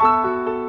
Música